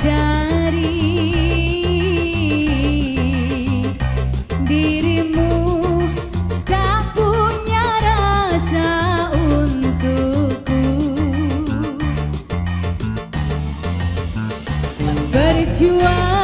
Dari dirimu tak punya rasa untukku berjuang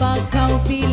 Kapag kau pili